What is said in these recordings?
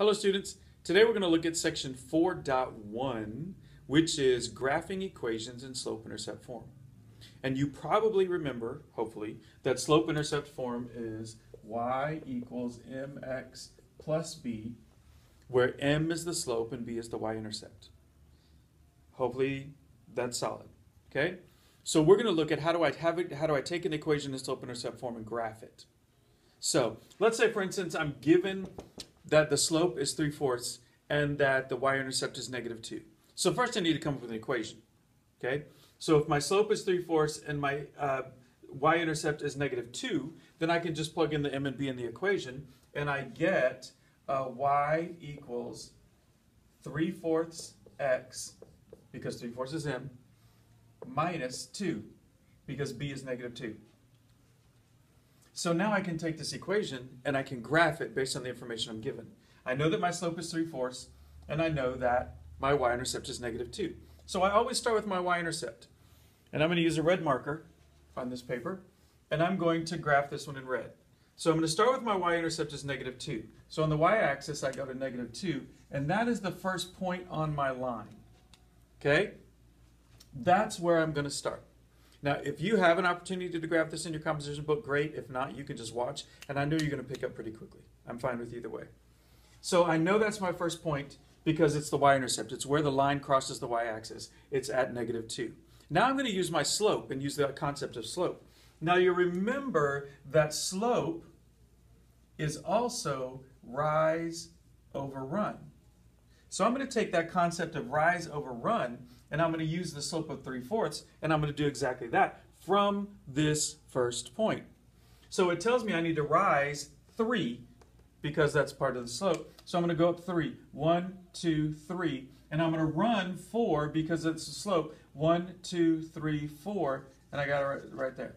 Hello students. Today we're going to look at section 4.1 which is graphing equations in slope-intercept form. And you probably remember, hopefully, that slope-intercept form is y equals mx plus b where m is the slope and b is the y-intercept. Hopefully that's solid. Okay? So we're going to look at how do I have it, how do I take an equation in slope-intercept form and graph it. So let's say, for instance, I'm given that the slope is 3 fourths and that the y-intercept is negative 2. So first I need to come up with an equation. Okay? So if my slope is 3 fourths and my uh, y-intercept is negative 2, then I can just plug in the m and b in the equation and I get uh, y equals 3 fourths x, because 3 fourths is m, minus 2, because b is negative 2. So now I can take this equation and I can graph it based on the information I'm given. I know that my slope is 3 fourths, and I know that my y-intercept is negative 2. So I always start with my y-intercept. And I'm going to use a red marker on this paper, and I'm going to graph this one in red. So I'm going to start with my y-intercept is negative 2. So on the y-axis, I go to negative 2, and that is the first point on my line. Okay? That's where I'm going to start. Now, if you have an opportunity to graph this in your composition book, great. If not, you can just watch, and I know you're going to pick up pretty quickly. I'm fine with either way. So I know that's my first point because it's the y-intercept. It's where the line crosses the y-axis. It's at negative 2. Now I'm going to use my slope and use the concept of slope. Now you remember that slope is also rise over run. So I'm going to take that concept of rise over run and I'm going to use the slope of 3 fourths, and I'm going to do exactly that from this first point. So it tells me I need to rise 3 because that's part of the slope. So I'm going to go up 3. 1, 2, 3. And I'm going to run 4 because it's the slope. 1, 2, 3, 4. And I got it right, right there.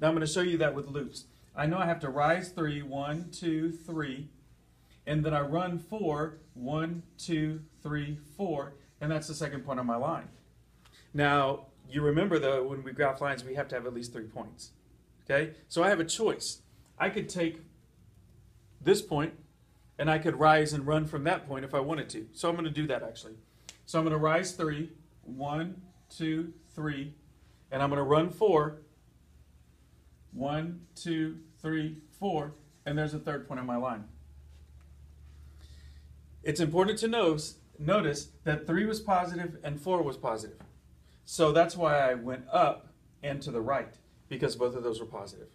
Now I'm going to show you that with loops. I know I have to rise 3. 1, 2, 3. And then I run 4. 1, 2, 3, 4 and that's the second point on my line. Now, you remember though, when we graph lines, we have to have at least three points. Okay? So I have a choice. I could take this point, and I could rise and run from that point if I wanted to. So I'm going to do that actually. So I'm going to rise three, one, two, three, and I'm going to run four, one, two, three, four, and there's a third point on my line. It's important to notice notice that 3 was positive and 4 was positive. So that's why I went up and to the right, because both of those were positive.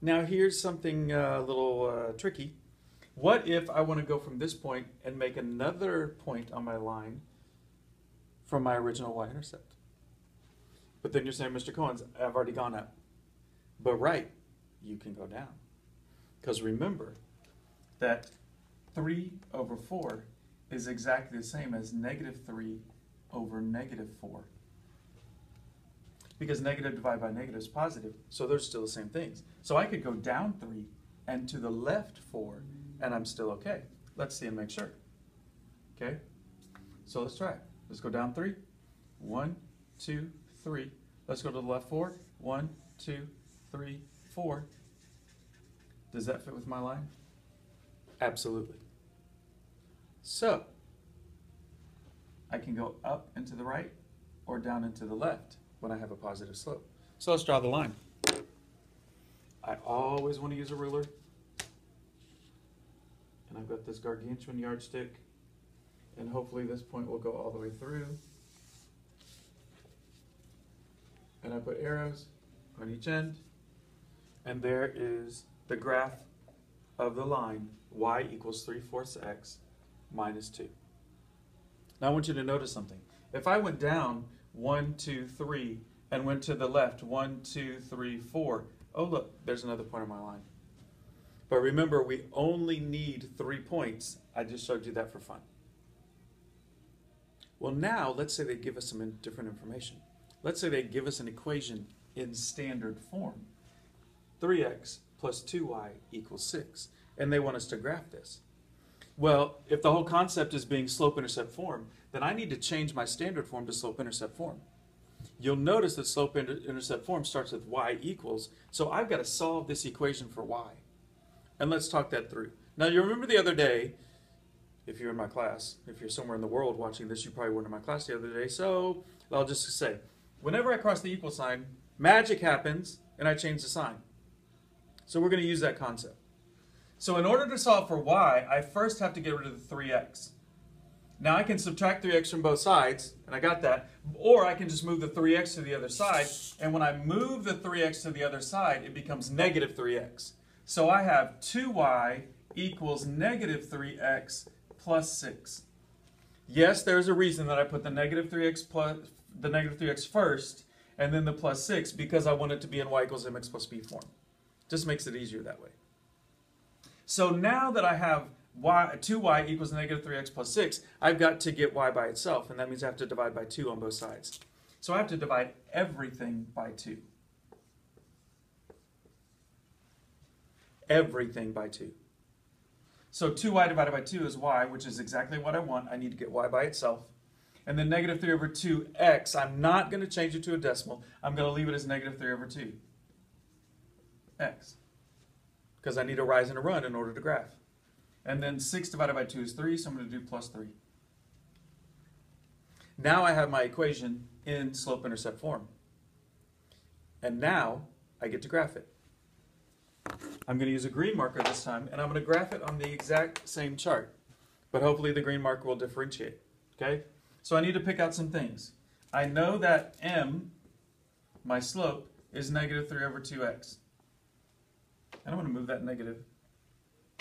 Now here's something uh, a little uh, tricky. What if I want to go from this point and make another point on my line from my original y-intercept? But then you're saying, Mr. Choins, I've already gone up. But right, you can go down. Because remember that 3 over 4 is exactly the same as negative 3 over negative 4. Because negative divided by negative is positive, so they're still the same things. So I could go down 3 and to the left 4, and I'm still okay. Let's see and make sure. Okay? So let's try. Let's go down 3. 1, 2, 3. Let's go to the left 4. 1, 2, 3, 4. Does that fit with my line? Absolutely. So, I can go up and to the right or down and to the left when I have a positive slope. So let's draw the line. I always want to use a ruler. And I've got this gargantuan yardstick. And hopefully this point will go all the way through. And I put arrows on each end. And there is the graph of the line y equals 3 fourths x minus 2. Now I want you to notice something. If I went down 1, 2, 3, and went to the left 1, 2, 3, 4, oh look, there's another point on my line. But remember, we only need three points. I just showed you that for fun. Well now, let's say they give us some different information. Let's say they give us an equation in standard form. 3x plus 2y equals 6. And they want us to graph this. Well, if the whole concept is being slope-intercept form, then I need to change my standard form to slope-intercept form. You'll notice that slope-intercept form starts with y equals, so I've got to solve this equation for y. And let's talk that through. Now, you remember the other day, if you're in my class, if you're somewhere in the world watching this, you probably weren't in my class the other day. So I'll just say, whenever I cross the equal sign, magic happens and I change the sign. So we're going to use that concept. So in order to solve for y, I first have to get rid of the 3x. Now I can subtract 3x from both sides, and I got that, or I can just move the 3x to the other side, and when I move the 3x to the other side, it becomes negative 3x. So I have 2y equals negative 3x plus 6. Yes, there's a reason that I put the negative 3x plus the negative 3x first, and then the plus 6, because I want it to be in y equals mx plus b form. Just makes it easier that way. So now that I have y, 2y equals negative 3x plus 6, I've got to get y by itself, and that means I have to divide by 2 on both sides. So I have to divide everything by 2. Everything by 2. So 2y divided by 2 is y, which is exactly what I want. I need to get y by itself. And then negative 3 over 2x, I'm not going to change it to a decimal. I'm going to leave it as negative 3 over 2 x. Because I need a rise and a run in order to graph. And then 6 divided by 2 is 3, so I'm going to do plus 3. Now I have my equation in slope-intercept form. And now I get to graph it. I'm going to use a green marker this time, and I'm going to graph it on the exact same chart. But hopefully the green marker will differentiate. Okay? So I need to pick out some things. I know that m, my slope, is negative 3 over 2x. And I'm going to move that negative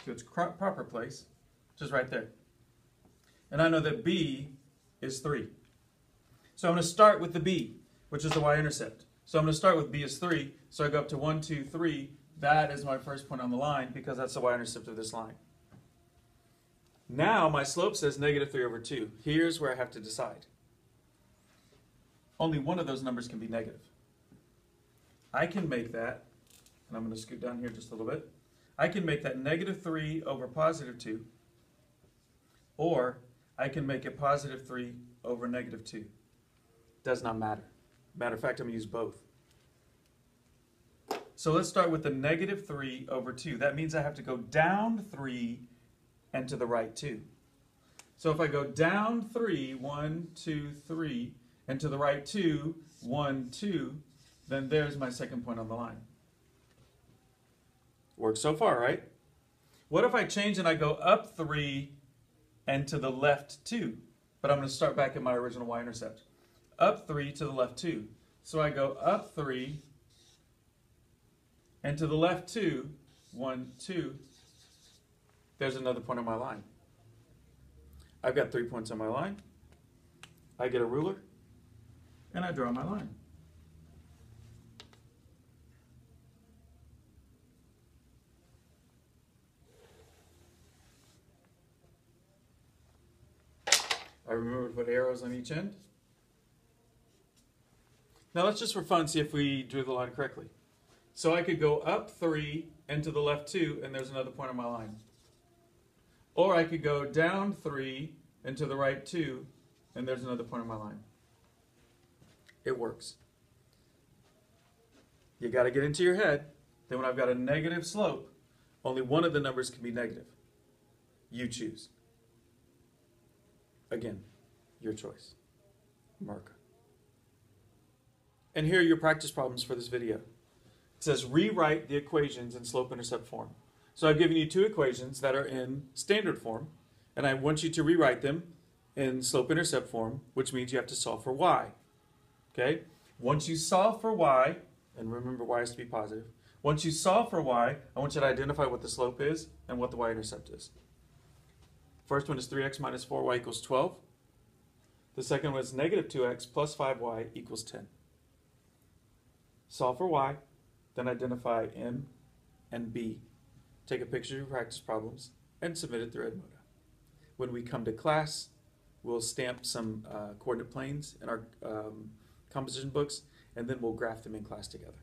to its proper place, which is right there. And I know that b is 3. So I'm going to start with the b, which is the y-intercept. So I'm going to start with b is 3. So I go up to 1, 2, 3. That is my first point on the line because that's the y-intercept of this line. Now my slope says negative 3 over 2. Here's where I have to decide. Only one of those numbers can be negative. I can make that, and I'm going to scoot down here just a little bit. I can make that negative 3 over positive 2, or I can make it positive 3 over negative 2. Does not matter. Matter of fact, I'm going to use both. So let's start with the negative 3 over 2. That means I have to go down 3 and to the right 2. So if I go down 3, 1, 2, 3, and to the right 2, 1, 2, then there's my second point on the line. Works so far, right? What if I change and I go up 3 and to the left 2? But I'm going to start back at my original y-intercept. Up 3 to the left 2. So I go up 3 and to the left 2, 1, 2, there's another point on my line. I've got three points on my line. I get a ruler, and I draw my line. I remember to put arrows on each end. Now let's just for fun see if we drew the line correctly. So I could go up three and to the left two, and there's another point on my line. Or I could go down three and to the right two, and there's another point on my line. It works. You got to get into your head that when I've got a negative slope, only one of the numbers can be negative. You choose. Again, your choice. Mark. And here are your practice problems for this video. It says rewrite the equations in slope-intercept form. So I've given you two equations that are in standard form, and I want you to rewrite them in slope-intercept form, which means you have to solve for y. Okay? Once you solve for y, and remember y has to be positive, once you solve for y, I want you to identify what the slope is and what the y-intercept is. First one is 3x minus 4y equals 12. The second one is negative 2x plus 5y equals 10. Solve for y, then identify m and b take a picture of your practice problems, and submit it through Edmodo. When we come to class, we'll stamp some uh, coordinate planes in our um, composition books, and then we'll graph them in class together.